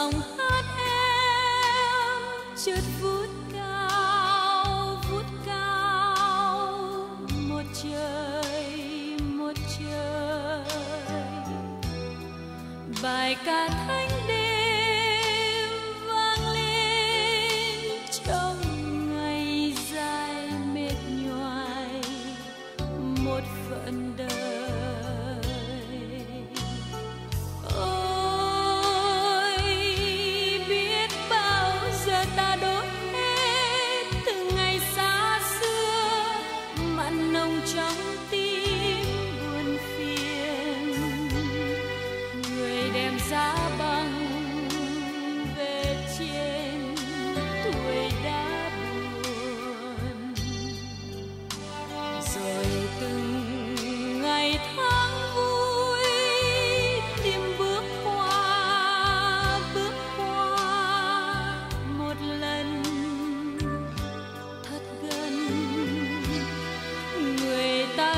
giọng hát em chợt vút cao vút cao. Một trời một trời. Bài ca thanh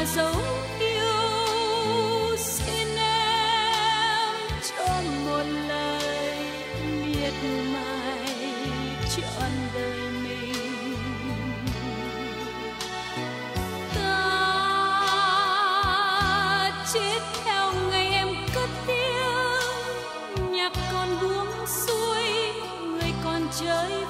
dấu yêu xin em cho một lời miệt mài trọn đời mình. Ta chết theo ngày em cất tiếng, nhạc còn buông xuôi, người còn chơi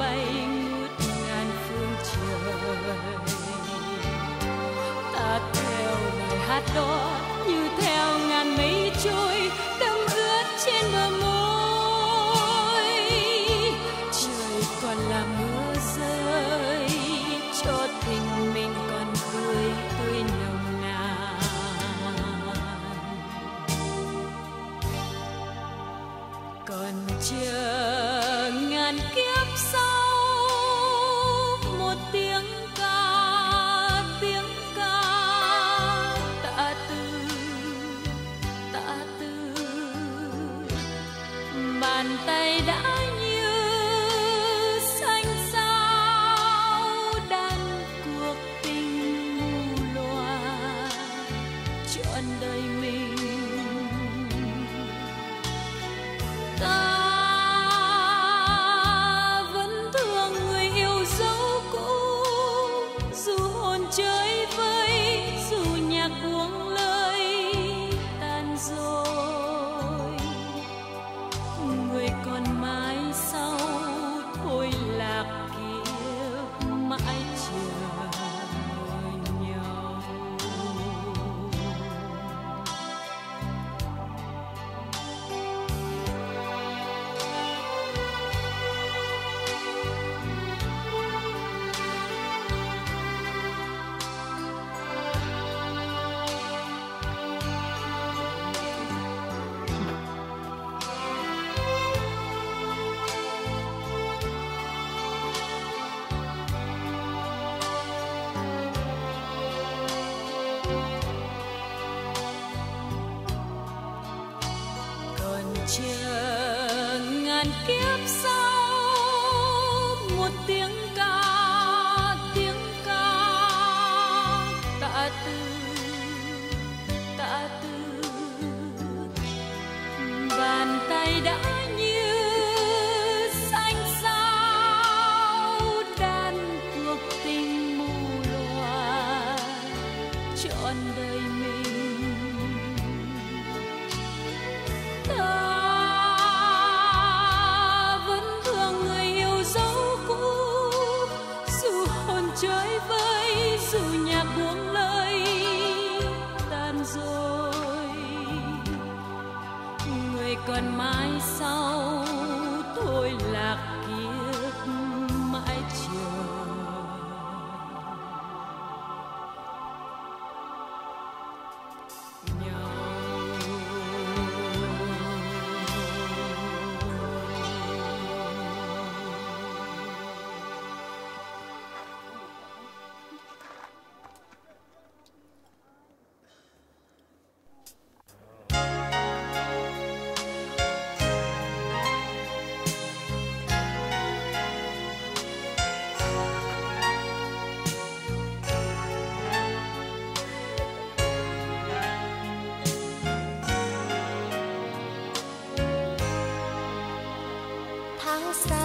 bay ngút ngàn phương trời. Ta theo lời hát đó như theo ngàn mây trôi, đâm ướt trên bờ môi. Trời còn là mưa rơi, cho tình mình còn cười tươi nồng nàn. Còn chưa vườn mai sau thôi lạc kỳ stop.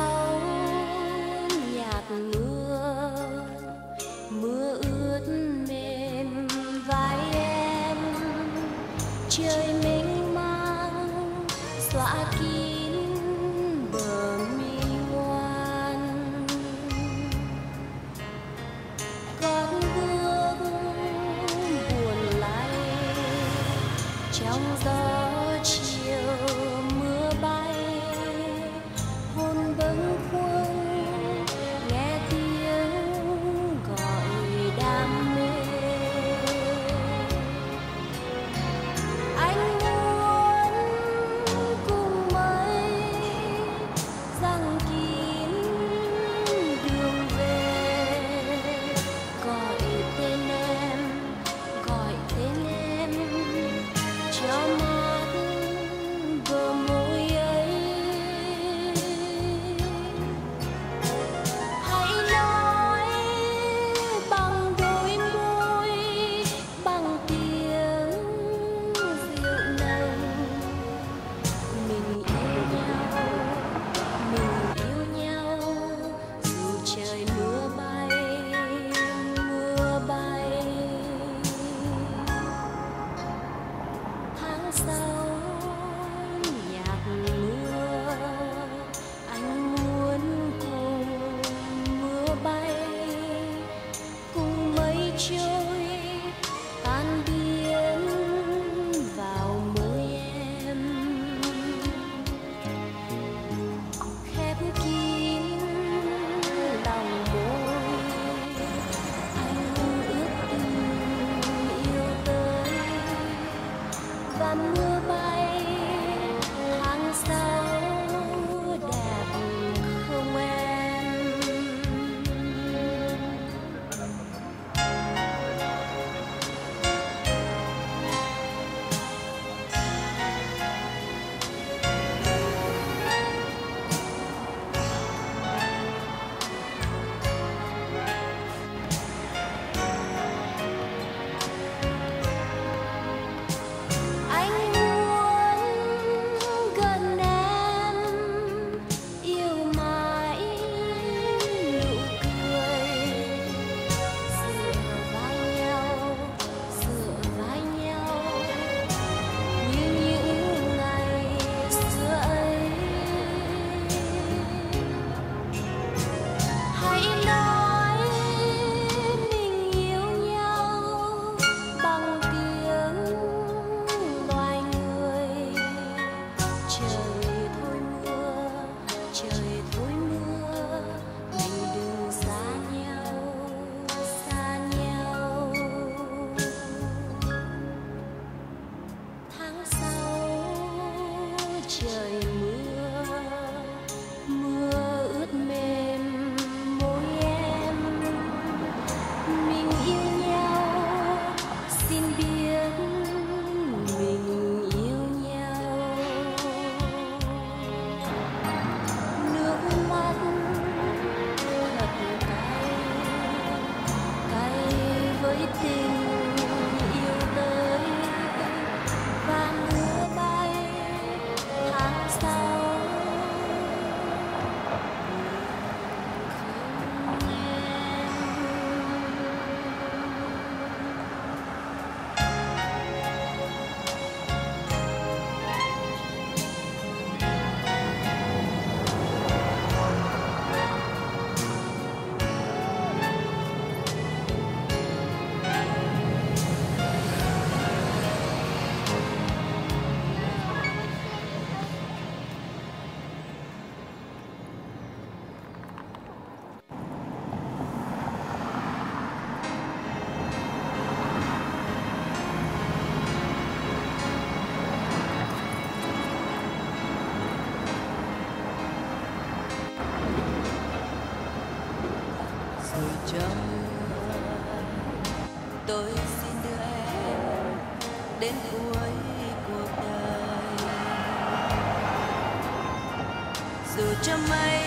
mây,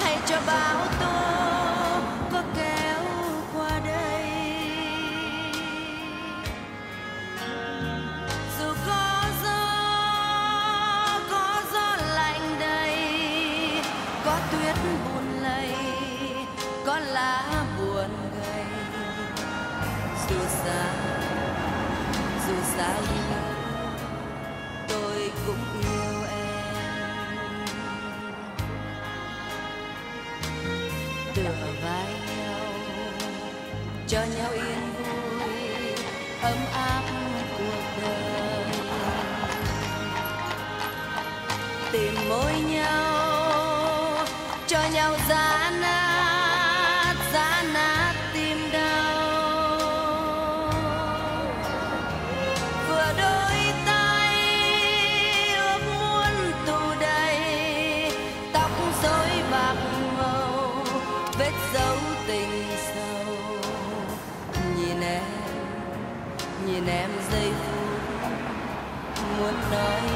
hãy cho bão tố có kéo qua đây. Dù có gió có gió lạnh đầy có tuyết buồn lầy, có lá buồn gầy. Dù xa dù xa đi nhau yên vui ấm áp. nói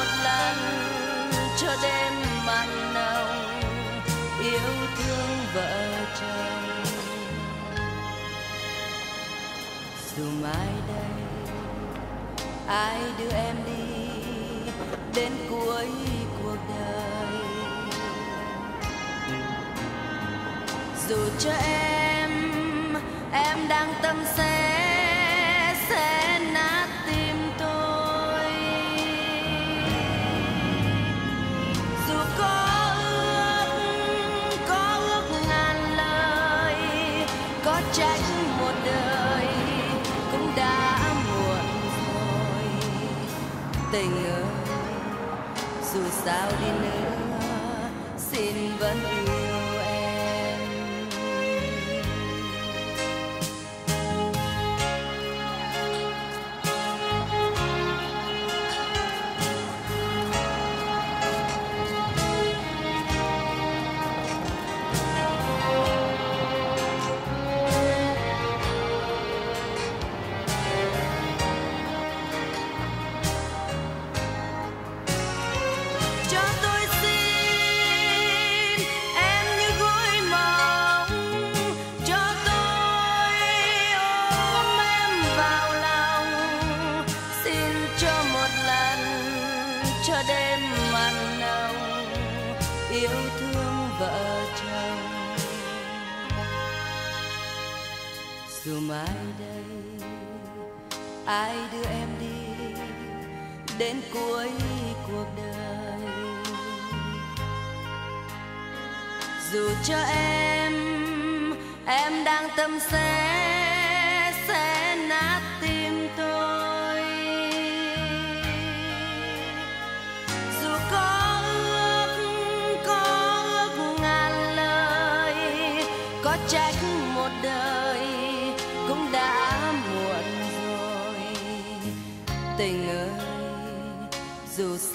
một lần cho đêm mặn nồng yêu thương vợ chồng. Dù mai đây ai đưa em đi đến cuối cuộc đời, dù cho em em đang tâm sự tình dù sao đi nữa xin vẫn yêu yêu thương vợ chồng. Dù mai đây ai đưa em đi đến cuối cuộc đời, dù cho em em đang tâm sẽ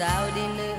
out